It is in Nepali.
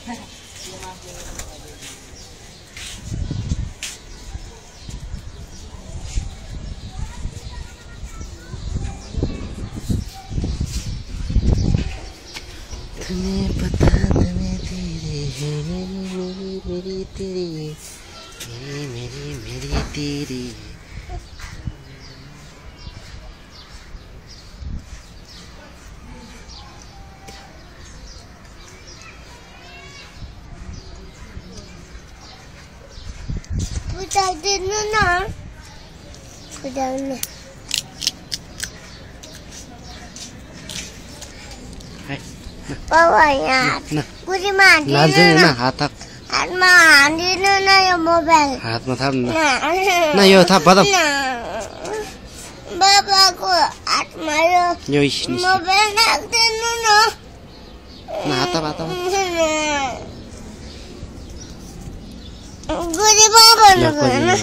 तुम्हें पता न मैं तेरे है मेरी मेरी मेरी तेरी मेरी मेरी मेरी तेरी। बुझाइदिनु न बुझाउने है बाबा यहाँ न गुडीमा लाजै हालिदिनु न न हात थाप हातमा हालिदिनु न यो मोबाइल हातमा थाप न यो थाप बदम बाबाको हातमा यो मोबाइल राखिदिनु न हात हात 我的爸爸呢搁那